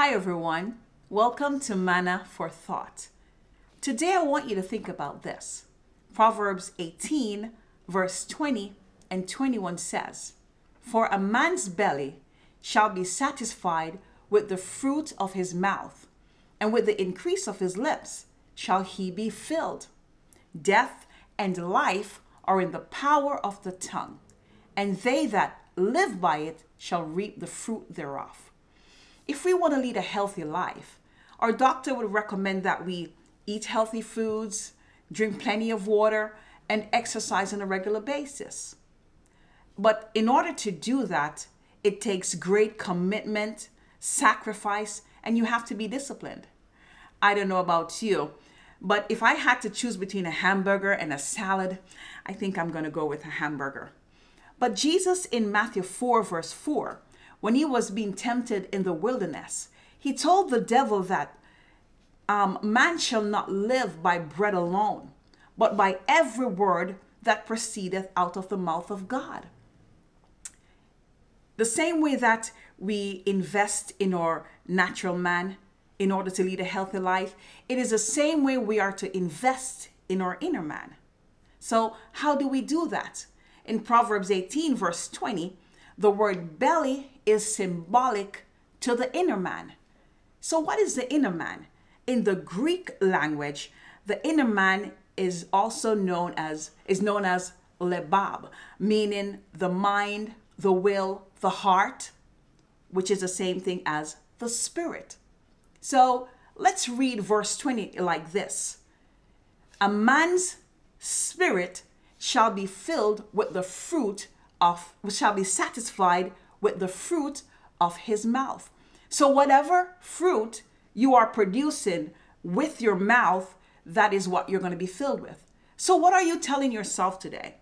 Hi, everyone. Welcome to Manna for Thought. Today, I want you to think about this. Proverbs 18, verse 20 and 21 says, For a man's belly shall be satisfied with the fruit of his mouth, and with the increase of his lips shall he be filled. Death and life are in the power of the tongue, and they that live by it shall reap the fruit thereof. If we want to lead a healthy life, our doctor would recommend that we eat healthy foods, drink plenty of water, and exercise on a regular basis. But in order to do that, it takes great commitment, sacrifice, and you have to be disciplined. I don't know about you, but if I had to choose between a hamburger and a salad, I think I'm going to go with a hamburger. But Jesus in Matthew 4, verse 4, when he was being tempted in the wilderness, he told the devil that um, man shall not live by bread alone, but by every word that proceedeth out of the mouth of God. The same way that we invest in our natural man in order to lead a healthy life, it is the same way we are to invest in our inner man. So, how do we do that? In Proverbs 18, verse 20, the word belly is symbolic to the inner man. So, what is the inner man? In the Greek language, the inner man is also known as is known as lebab, meaning the mind, the will, the heart, which is the same thing as the spirit. So let's read verse 20 like this A man's spirit shall be filled with the fruit of, shall be satisfied with the fruit of his mouth. So, whatever fruit you are producing with your mouth, that is what you're going to be filled with. So, what are you telling yourself today?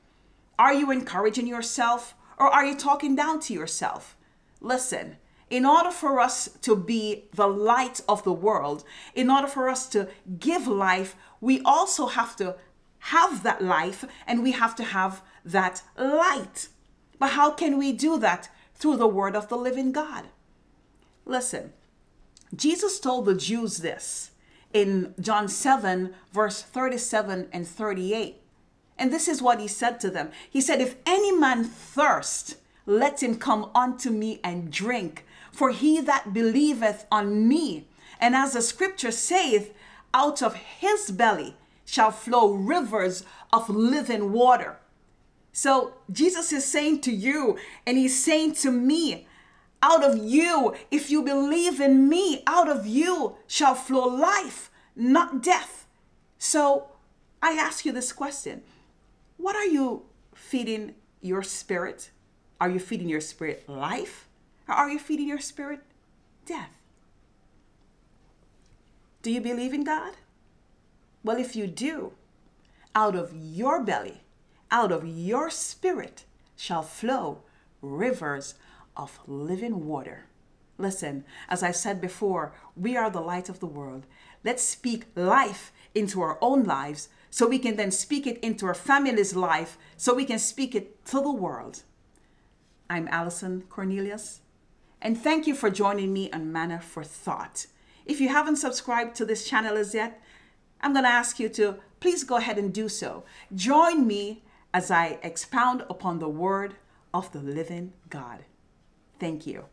Are you encouraging yourself or are you talking down to yourself? Listen, in order for us to be the light of the world, in order for us to give life, we also have to have that life and we have to have that light. But how can we do that? Through the word of the living God. Listen, Jesus told the Jews this in John 7, verse 37 and 38. And this is what he said to them He said, If any man thirst, let him come unto me and drink. For he that believeth on me, and as the scripture saith, out of his belly shall flow rivers of living water. So Jesus is saying to you, and he's saying to me, out of you, if you believe in me, out of you shall flow life, not death. So I ask you this question What are you feeding your spirit? Are you feeding your spirit life? Or are you feeding your spirit death? Do you believe in God? Well, if you do, out of your belly, out of your spirit shall flow rivers of living water. Listen, as I said before, we are the light of the world. Let's speak life into our own lives so we can then speak it into our family's life so we can speak it to the world. I'm Allison Cornelius and thank you for joining me on Manna for Thought. If you haven't subscribed to this channel as yet, I'm going to ask you to please go ahead and do so. Join me as I expound upon the word of the living God. Thank you.